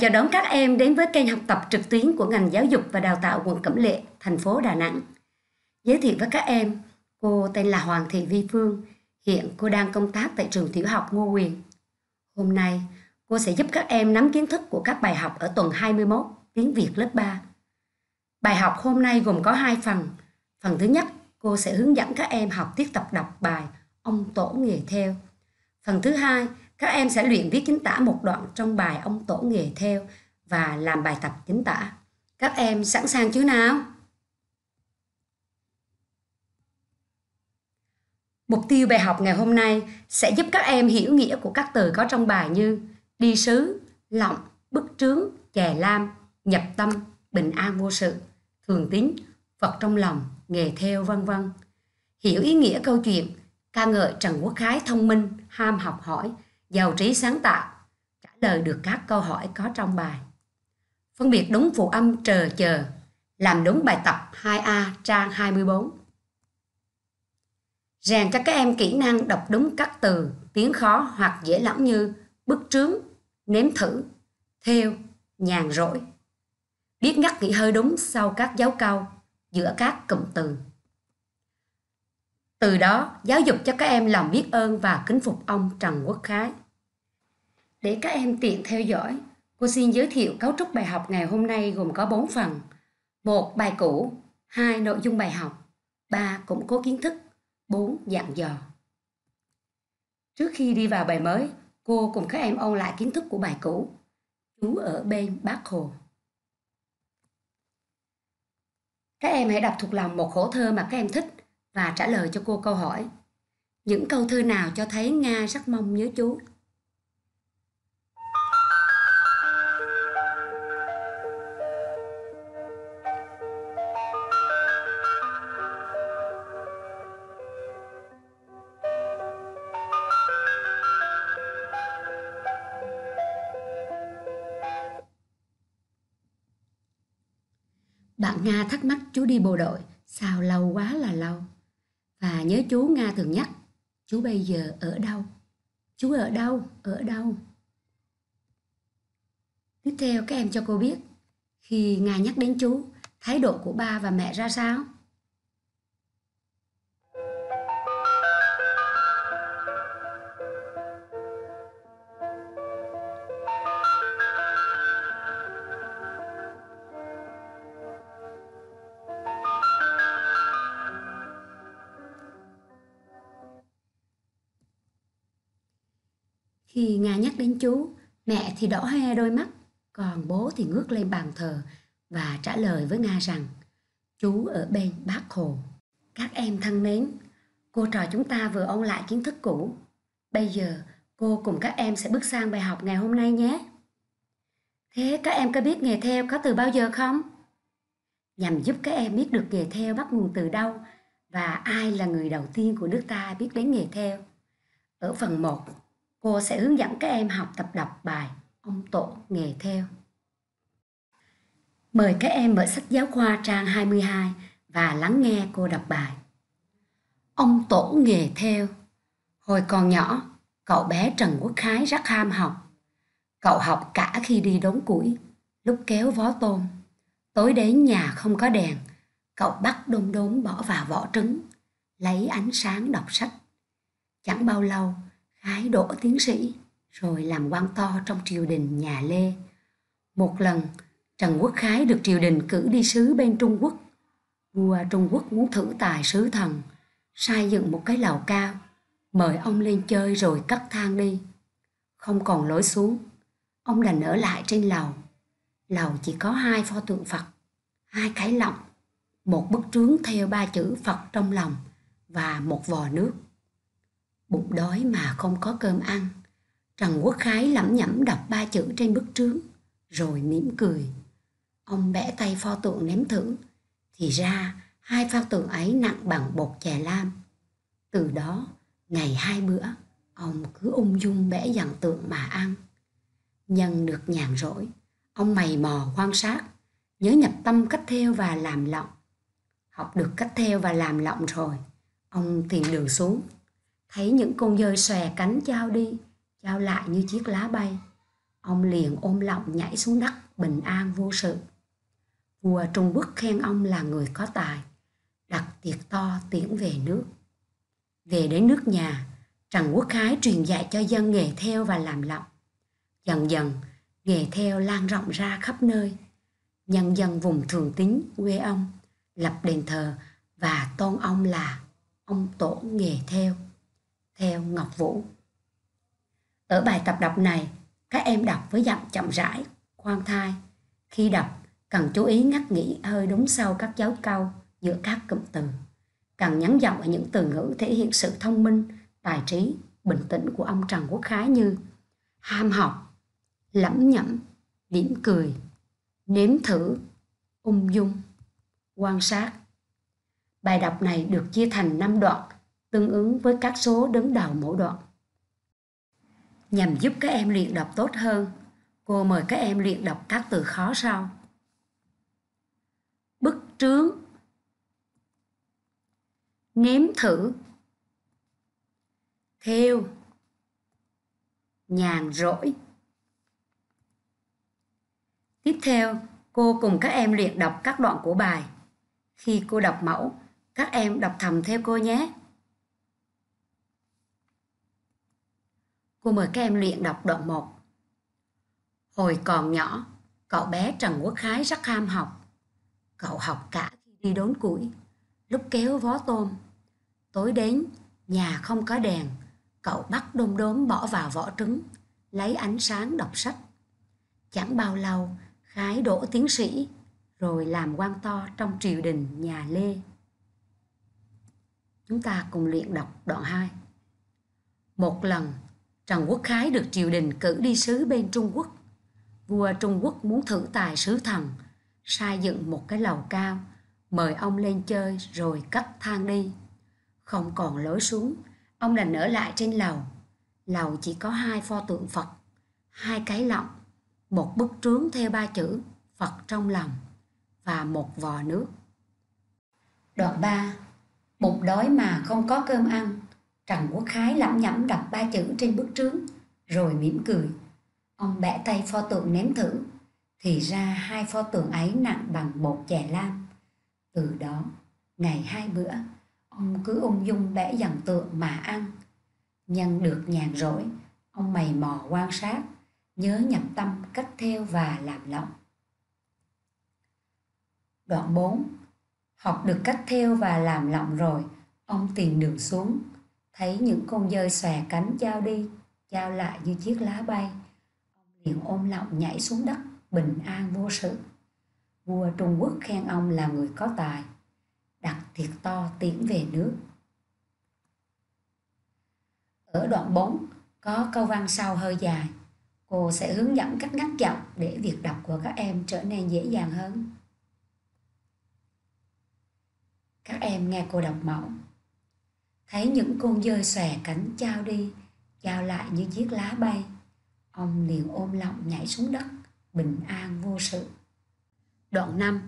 chào đón các em đến với kênh học tập trực tuyến của ngành giáo dục và đào tạo quận Cẩm Lệ, thành phố Đà Nẵng. Giới thiệu với các em, cô tên là Hoàng Thị Vi Phương, hiện cô đang công tác tại trường tiểu học Ngô Quyền. Hôm nay, cô sẽ giúp các em nắm kiến thức của các bài học ở tuần 21 tiếng Việt lớp 3. Bài học hôm nay gồm có hai phần. Phần thứ nhất, cô sẽ hướng dẫn các em học tiết tập đọc bài Ông Tổ Nghề Theo. Phần thứ hai, các em sẽ luyện viết chính tả một đoạn trong bài ông tổ nghề theo và làm bài tập chính tả. Các em sẵn sàng chưa nào? Mục tiêu bài học ngày hôm nay sẽ giúp các em hiểu nghĩa của các từ có trong bài như đi sứ, lọng, bức trướng, chè lam, nhập tâm, bình an vô sự, thường tín, Phật trong lòng, nghề theo vân vân. Hiểu ý nghĩa câu chuyện, ca ngợi Trần Quốc Khái thông minh, ham học hỏi, giàu trí sáng tạo, trả lời được các câu hỏi có trong bài. Phân biệt đúng phụ âm chờ chờ, làm đúng bài tập 2A trang 24. Rèn cho các em kỹ năng đọc đúng các từ, tiếng khó hoặc dễ lắm như bức trướng, nếm thử, theo, nhàn rỗi. Biết ngắt nghỉ hơi đúng sau các dấu câu giữa các cụm từ. Từ đó, giáo dục cho các em lòng biết ơn và kính phục ông Trần Quốc Khái. Để các em tiện theo dõi, cô xin giới thiệu cấu trúc bài học ngày hôm nay gồm có 4 phần. một Bài cũ, hai Nội dung bài học, ba Củng cố kiến thức, 4. Dặn dò. Trước khi đi vào bài mới, cô cùng các em ôn lại kiến thức của bài cũ. Chú ở bên bác Hồ. Các em hãy đọc thuộc lòng một khổ thơ mà các em thích và trả lời cho cô câu hỏi. Những câu thơ nào cho thấy Nga rất mong nhớ chú? Bạn Nga thắc mắc chú đi bộ đội, sao lâu quá là lâu? Và nhớ chú Nga thường nhắc, chú bây giờ ở đâu? Chú ở đâu? Ở đâu? Tiếp theo các em cho cô biết, khi Nga nhắc đến chú, thái độ của ba và mẹ ra sao? Nhắc đến chú, mẹ thì đỏ hoe đôi mắt, còn bố thì ngước lên bàn thờ và trả lời với Nga rằng chú ở bên bác Hồ. Các em thân mến, cô trò chúng ta vừa ôn lại kiến thức cũ. Bây giờ cô cùng các em sẽ bước sang bài học ngày hôm nay nhé. Thế các em có biết nghề theo có từ bao giờ không? Nhằm giúp các em biết được nghề theo bắt nguồn từ đâu và ai là người đầu tiên của nước ta biết đến nghề theo. Ở phần 1, Cô sẽ hướng dẫn các em học tập đọc bài Ông Tổ Nghề Theo. Mời các em mở sách giáo khoa trang 22 và lắng nghe cô đọc bài. Ông Tổ Nghề Theo Hồi còn nhỏ, cậu bé Trần Quốc Khái rất ham học. Cậu học cả khi đi đốn củi, lúc kéo vó tôm. Tối đến nhà không có đèn, cậu bắt đôn đốn bỏ vào vỏ trứng, lấy ánh sáng đọc sách. Chẳng bao lâu, ái đỗ tiến sĩ, rồi làm quan to trong triều đình nhà Lê. Một lần, Trần Quốc Khái được triều đình cử đi sứ bên Trung Quốc. Vua Trung Quốc muốn thử tài sứ thần, sai dựng một cái lầu cao, mời ông lên chơi rồi cắt thang đi. Không còn lối xuống, ông đành ở lại trên lầu. Lầu chỉ có hai pho tượng Phật, hai cái lọng, một bức trướng theo ba chữ Phật trong lòng và một vò nước. Bụng đói mà không có cơm ăn. Trần Quốc Khái lẩm nhẩm đọc ba chữ trên bức trướng, rồi mỉm cười. Ông bẻ tay pho tượng ném thử, thì ra hai pho tượng ấy nặng bằng bột chè lam. Từ đó, ngày hai bữa, ông cứ ung dung bẻ dặn tượng mà ăn. Nhân được nhàn rỗi, ông mày mò quan sát, nhớ nhập tâm cách theo và làm lọng. Học được cách theo và làm lọng rồi, ông tìm đường xuống thấy những con dơi xòe cánh trao đi trao lại như chiếc lá bay ông liền ôm lọng nhảy xuống đất bình an vô sự. Vua Trung Quốc khen ông là người có tài, đặt tiệc to tiễn về nước. Về đến nước nhà, Trần Quốc Khái truyền dạy cho dân nghề theo và làm lọng. Dần dần, nghề theo lan rộng ra khắp nơi. Nhân dân vùng thường tín quê ông lập đền thờ và tôn ông là ông tổ nghề theo, theo Ngọc Vũ. Ở bài tập đọc này, các em đọc với giọng chậm rãi, khoan thai. Khi đọc, cần chú ý ngắt nghỉ hơi đúng sau các dấu câu giữa các cụm từ. Cần nhấn giọng ở những từ ngữ thể hiện sự thông minh, tài trí, bình tĩnh của ông Trần Quốc Khái như ham học, lẩm nhẩm, mỉm cười, nếm thử, ung dung, quan sát. Bài đọc này được chia thành 5 đoạn, tương ứng với các số đứng đầu mỗi đoạn. Nhằm giúp các em luyện đọc tốt hơn, cô mời các em luyện đọc các từ khó sau. Bức trướng Nếm thử Theo Nhàn rỗi Tiếp theo, cô cùng các em luyện đọc các đoạn của bài. Khi cô đọc mẫu, các em đọc thầm theo cô nhé. Cô mời các em luyện đọc đoạn 1. Hồi còn nhỏ, cậu bé Trần Quốc Khái rất ham học. Cậu học cả khi đi đốn củi, lúc kéo vó tôm. Tối đến, nhà không có đèn, cậu bắt đom đóm bỏ vào vỏ trứng, lấy ánh sáng đọc sách. Chẳng bao lâu, Khái đỗ tiến sĩ, rồi làm quan to trong triều đình nhà Lê. Chúng ta cùng luyện đọc đoạn 2. Một lần, Trần Quốc Khái được triều đình cử đi sứ bên Trung Quốc. Vua Trung Quốc muốn thử tài sứ thần, sai dựng một cái lầu cao, mời ông lên chơi rồi cắt thang đi. Không còn lối xuống, ông đành ở lại trên lầu. Lầu chỉ có hai pho tượng Phật, hai cái lọng, một bức trướng theo ba chữ Phật trong lòng và một vò nước. Đoạn 3 Bụng đói mà không có cơm ăn, Trần Quốc Khái lẩm nhẩm đọc ba chữ trên bức trướng, rồi mỉm cười. Ông bẻ tay pho tượng ném thử, thì ra hai pho tượng ấy nặng bằng bột chè lam. Từ đó, ngày hai bữa, ông cứ ung dung bẻ dần tượng mà ăn. Nhân được nhàn rỗi, ông mày mò quan sát, nhớ nhập tâm cách theo và làm lộng. Đoạn 4 Học được cách theo và làm lộng rồi, ông tìm đường xuống, thấy những con dơi xòe cánh trao đi, trao lại như chiếc lá bay. Ông liền ôm lọng nhảy xuống đất, bình an vô sự. Vua Trung Quốc khen ông là người có tài, đặt thiệt to tiến về nước. Ở đoạn 4 có câu văn sau hơi dài, cô sẽ hướng dẫn cách ngắt giọng để việc đọc của các em trở nên dễ dàng hơn. Các em nghe cô đọc mẫu thấy những con dơi xòe cánh trao đi, trao lại như chiếc lá bay. Ông liền ôm lòng nhảy xuống đất, bình an vô sự. Đoạn 5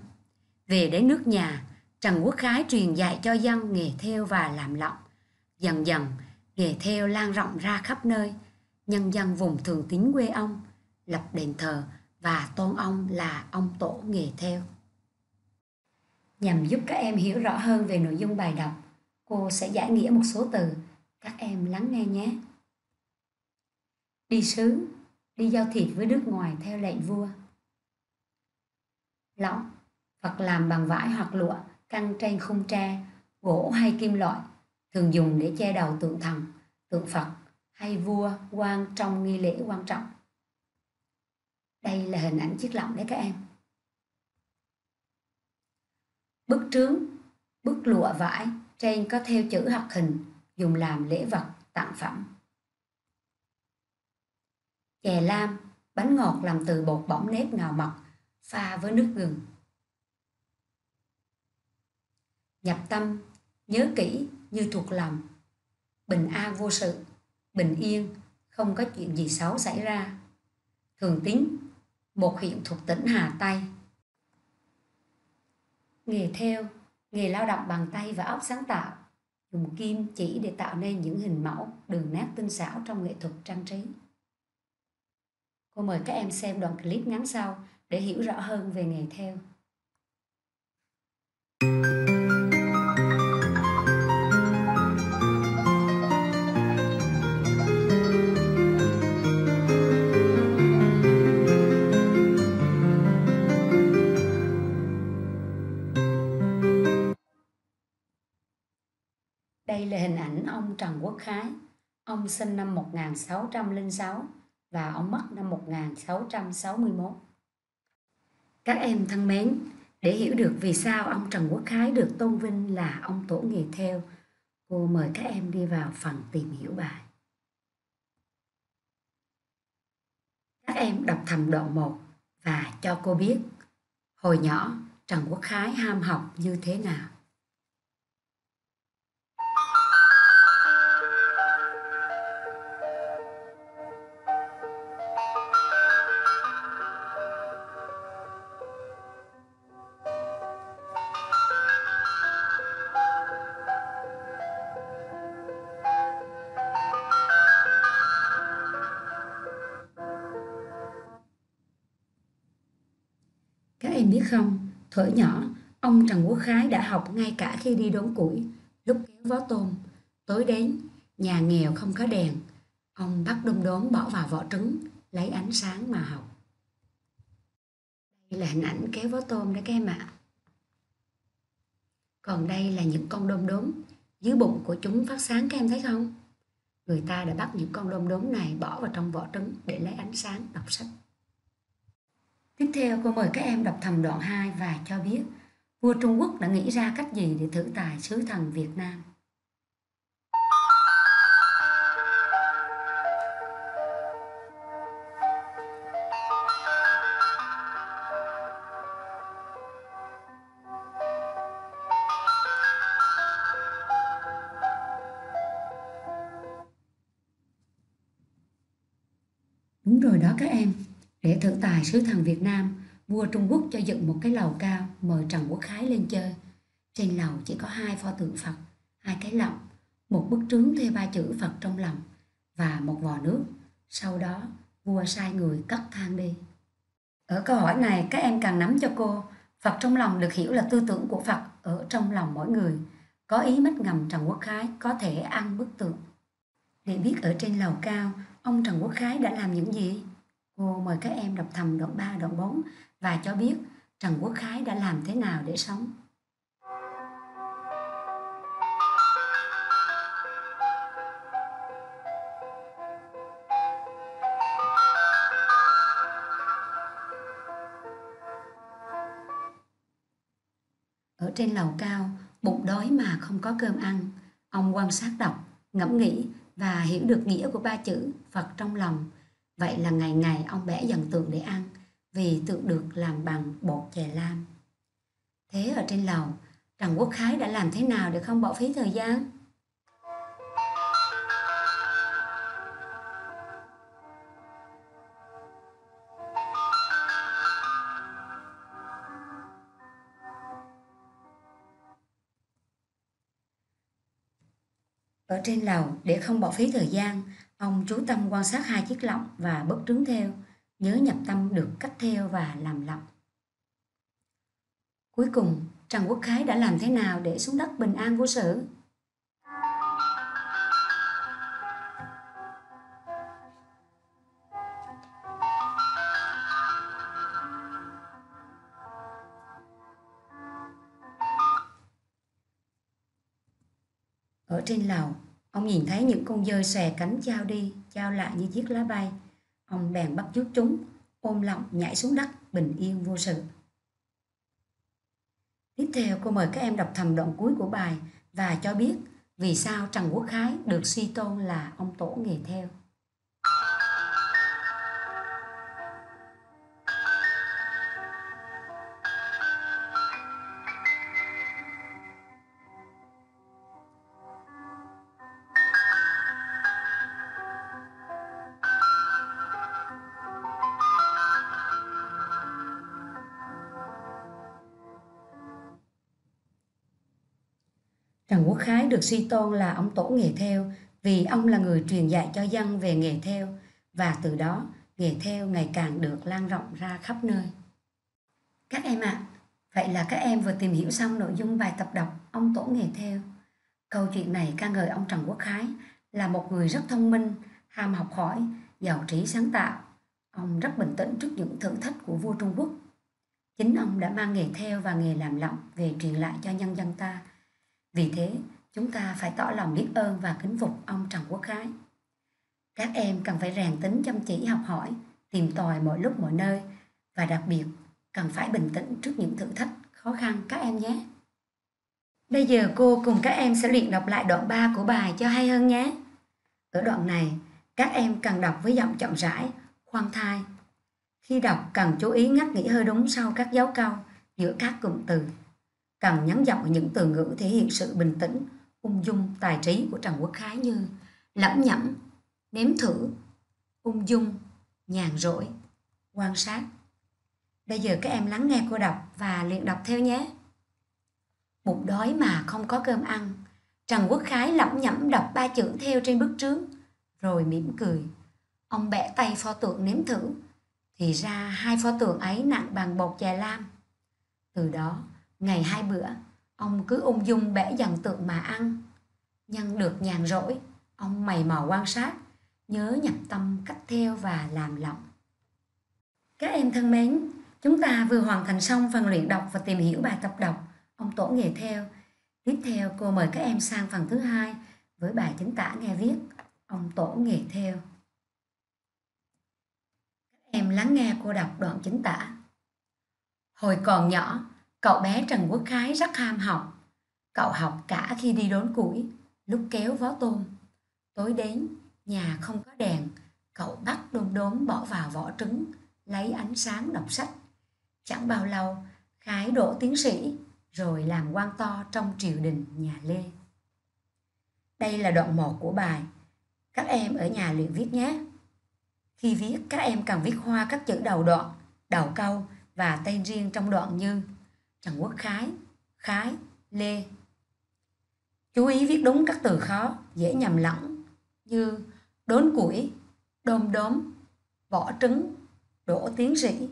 về đến nước nhà, trần quốc khái truyền dạy cho dân nghề theo và làm lọng. Dần dần, nghề theo lan rộng ra khắp nơi. Nhân dân vùng thường tín quê ông, lập đền thờ và tôn ông là ông tổ nghề theo. Nhằm giúp các em hiểu rõ hơn về nội dung bài đọc Cô sẽ giải nghĩa một số từ. Các em lắng nghe nhé. Đi sứ, đi giao thịt với nước ngoài theo lệnh vua. Lọng, hoặc làm bằng vải hoặc lụa, căng trên khung tre, gỗ hay kim loại, thường dùng để che đầu tượng thần, tượng Phật hay vua quan trong nghi lễ quan trọng. Đây là hình ảnh chiếc lọng đấy các em. Bức trướng, bức lụa vải trên có theo chữ hoặc hình dùng làm lễ vật tặng phẩm. Chè lam, bánh ngọt làm từ bột bỏng nếp ngào mật, pha với nước gừng. Nhập tâm, nhớ kỹ như thuộc lòng. Bình an vô sự, bình yên, không có chuyện gì xấu xảy ra. Thường tín, một huyện thuộc tỉnh Hà Tây. Nghề theo Nghề lao động bằng tay và óc sáng tạo, dùng kim chỉ để tạo nên những hình mẫu, đường nét tinh xảo trong nghệ thuật trang trí. Cô mời các em xem đoạn clip ngắn sau để hiểu rõ hơn về nghề theo. Đây Khái. Ông sinh năm 1606 và ông mất năm 1661. Các em thân mến, để hiểu được vì sao ông Trần Quốc Khái được tôn vinh là ông tổ nghề theo, cô mời các em đi vào phần tìm hiểu bài. Các em đọc thầm đoạn 1 và cho cô biết hồi nhỏ Trần Quốc Khái ham học như thế nào. Thuở nhỏ, ông Trần Quốc Khái đã học ngay cả khi đi đốn củi, lúc kéo vó tôm. Tối đến, nhà nghèo không có đèn, ông bắt đom đóm bỏ vào vỏ trứng, lấy ánh sáng mà học. Đây là hình ảnh kéo vó tôm đấy các em ạ. Còn đây là những con đom đóm, dưới bụng của chúng phát sáng các em thấy không? Người ta đã bắt những con đom đóm này bỏ vào trong vỏ trứng để lấy ánh sáng đọc sách. Tiếp theo cô mời các em đọc thầm đoạn 2 và cho biết vua Trung Quốc đã nghĩ ra cách gì để thử tài sứ thần Việt Nam. Đúng rồi đó các em, để thử tài sứ thần Việt Nam, vua Trung Quốc cho dựng một cái lầu cao mời Trần Quốc Khái lên chơi. Trên lầu chỉ có hai pho tượng Phật, hai cái lọng, một bức trướng thuê ba chữ Phật trong lòng và một vò nước. Sau đó, vua sai người cất thang đi. Ở câu hỏi này, các em cần nắm cho cô, Phật trong lòng được hiểu là tư tưởng của Phật ở trong lòng mỗi người. Có ý mất ngầm Trần Quốc Khái có thể ăn bức tượng. Để biết ở trên lầu cao, ông Trần Quốc Khái đã làm những gì? Cô mời các em đọc thầm đoạn 3, đoạn 4 và cho biết Trần Quốc Khái đã làm thế nào để sống. Ở trên lầu cao, bụng đói mà không có cơm ăn. Ông quan sát đọc, ngẫm nghĩ và hiểu được nghĩa của ba chữ Phật trong lòng. Vậy là ngày ngày ông bẻ dần tượng để ăn vì tượng được làm bằng bột chè lam. Thế ở trên lầu, Trần Quốc Khái đã làm thế nào để không bỏ phí thời gian? Ở trên lầu, để không bỏ phí thời gian, ông chú tâm quan sát hai chiếc lọng và bất trướng theo, nhớ nhập tâm được cách theo và làm lọng. Cuối cùng, Trần Quốc Khái đã làm thế nào để xuống đất bình an vô sự? Ở trên lầu, ông nhìn thấy những con dơi xòe cánh trao đi, trao lại như chiếc lá bay. Ông bèn bắt chước chúng, ôm lọng nhảy xuống đất, bình yên vô sự. Tiếp theo cô mời các em đọc thầm đoạn cuối của bài và cho biết vì sao Trần Quốc Khái được suy tôn là ông tổ nghề theo. Khái được suy tôn là ông tổ nghề theo vì ông là người truyền dạy cho dân về nghề theo và từ đó nghề theo ngày càng được lan rộng ra khắp nơi. Các em ạ, à, vậy là các em vừa tìm hiểu xong nội dung bài tập đọc Ông Tổ Nghề Theo. Câu chuyện này ca ngợi ông Trần Quốc Khái là một người rất thông minh, ham học hỏi, giàu trí sáng tạo. Ông rất bình tĩnh trước những thử thách của vua Trung Quốc. Chính ông đã mang nghề theo và nghề làm lọng về truyền lại cho nhân dân ta. Vì thế, chúng ta phải tỏ lòng biết ơn và kính phục ông Trần Quốc Khái. Các em cần phải rèn tính chăm chỉ học hỏi, tìm tòi mọi lúc mọi nơi và đặc biệt cần phải bình tĩnh trước những thử thách khó khăn các em nhé. Bây giờ cô cùng các em sẽ luyện đọc lại đoạn 3 của bài cho hay hơn nhé. Ở đoạn này, các em cần đọc với giọng chậm rãi, khoan thai. Khi đọc cần chú ý ngắt nghỉ hơi đúng sau các dấu câu giữa các cụm từ. Cần nhấn giọng những từ ngữ thể hiện sự bình tĩnh, ung dung, tài trí của Trần Quốc Khái như lẩm nhẩm, nếm thử, ung dung, nhàn rỗi, quan sát. Bây giờ các em lắng nghe cô đọc và luyện đọc theo nhé. Bụng đói mà không có cơm ăn. Trần Quốc Khái lẩm nhẩm đọc ba chữ theo trên bức trướng, rồi mỉm cười. Ông bẻ tay pho tượng nếm thử, thì ra hai pho tượng ấy nặng bằng bột chè lam. Từ đó, ngày hai bữa, ông cứ ung dung bẻ dần tượng mà ăn. Nhân được nhàn rỗi, ông mày mò quan sát, nhớ nhập tâm cách theo và làm lọng. Các em thân mến, chúng ta vừa hoàn thành xong phần luyện đọc và tìm hiểu bài tập đọc ông tổ nghề theo. Tiếp theo cô mời các em sang phần thứ hai với bài chính tả nghe viết ông tổ nghề theo. Các em lắng nghe cô đọc đoạn chính tả. Hồi còn nhỏ, cậu bé Trần Quốc Khái rất ham học. Cậu học cả khi đi đốn củi, lúc kéo vó tôm. Tối đến, nhà không có đèn, cậu bắt đom đóm bỏ vào vỏ trứng, lấy ánh sáng đọc sách. Chẳng bao lâu, Khái đỗ tiến sĩ, rồi làm quan to trong triều đình nhà Lê. Đây là đoạn 1 của bài. Các em ở nhà luyện viết nhé. Khi viết, các em cần viết hoa các chữ đầu đoạn, đầu câu và tên riêng trong đoạn như Trần Quốc Khái, Khái, Lê. Chú ý viết đúng các từ khó, dễ nhầm lẫn như đốn củi, đôm đốm, vỏ trứng, đổ tiến sĩ.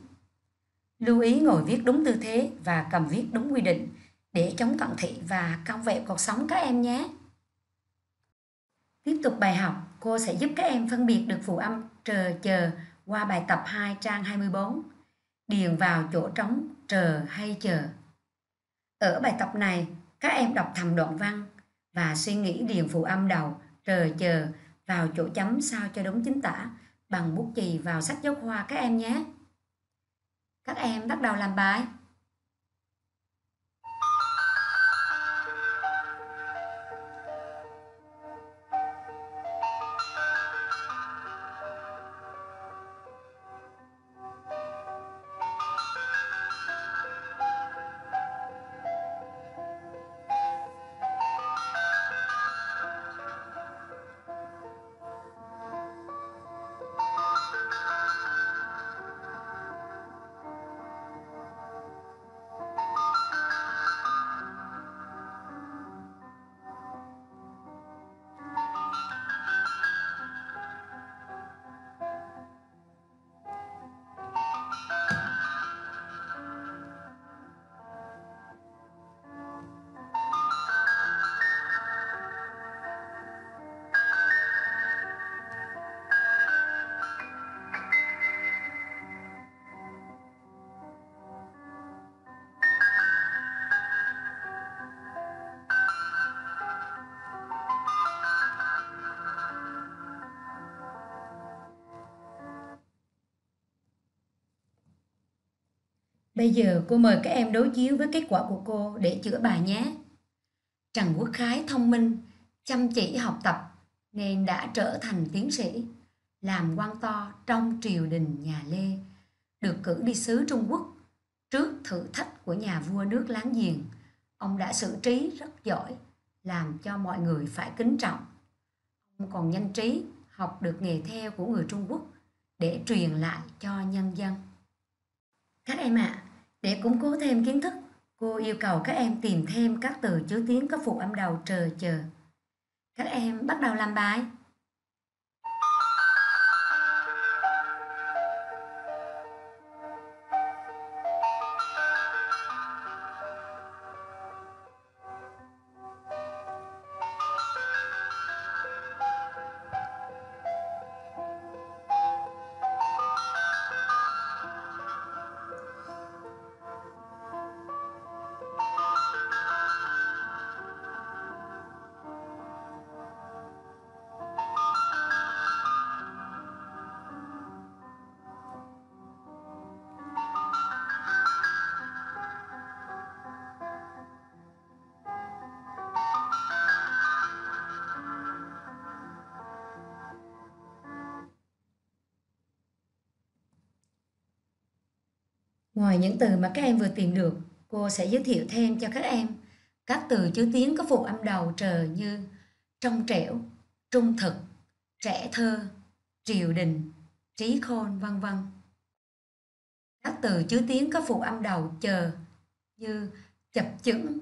Lưu ý ngồi viết đúng tư thế và cầm viết đúng quy định để chống cận thị và cong vẹo cuộc sống các em nhé. Tiếp tục bài học, cô sẽ giúp các em phân biệt được phụ âm trờ chờ qua bài tập 2 trang 24. Điền vào chỗ trống trờ hay chờ. Ở bài tập này, các em đọc thầm đoạn văn và suy nghĩ điền phụ âm đầu trờ chờ vào chỗ chấm sao cho đúng chính tả bằng bút chì vào sách giáo khoa các em nhé. Các em bắt đầu làm bài. Bây giờ cô mời các em đối chiếu với kết quả của cô để chữa bài nhé. Trần Quốc Khái thông minh, chăm chỉ học tập nên đã trở thành tiến sĩ, làm quan to trong triều đình nhà Lê, được cử đi sứ Trung Quốc. Trước thử thách của nhà vua nước láng giềng, ông đã xử trí rất giỏi, làm cho mọi người phải kính trọng. Ông còn nhanh trí học được nghề theo của người Trung Quốc để truyền lại cho nhân dân. Các em ạ, à, để củng cố thêm kiến thức, cô yêu cầu các em tìm thêm các từ chứa tiếng có phụ âm đầu trờ chờ. Các em bắt đầu làm bài. Ngoài những từ mà các em vừa tìm được, cô sẽ giới thiệu thêm cho các em các từ chứa tiếng có phụ âm đầu trời như trong trẻo, trung thực, trẻ thơ, triều đình, trí khôn, vân vân. Các từ chứa tiếng có phụ âm đầu chờ như chập chững,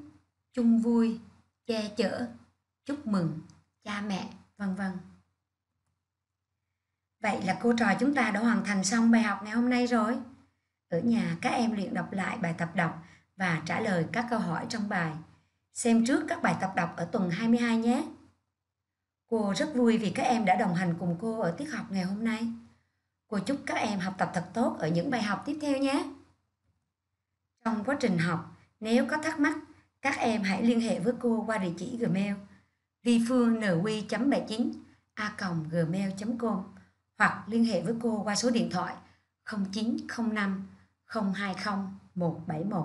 chung vui, che chở, chúc mừng, cha mẹ, vân vân. Vậy là cô trò chúng ta đã hoàn thành xong bài học ngày hôm nay rồi. Ở nhà các em luyện đọc lại bài tập đọc và trả lời các câu hỏi trong bài. Xem trước các bài tập đọc ở tuần 22 nhé. Cô rất vui vì các em đã đồng hành cùng cô ở tiết học ngày hôm nay. Cô chúc các em học tập thật tốt ở những bài học tiếp theo nhé. Trong quá trình học, nếu có thắc mắc, các em hãy liên hệ với cô qua địa chỉ Gmail vi phương nq.79 a gmail.com hoặc liên hệ với cô qua số điện thoại 0905 020 171.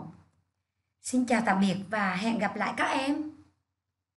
Xin chào tạm biệt và hẹn gặp lại các em.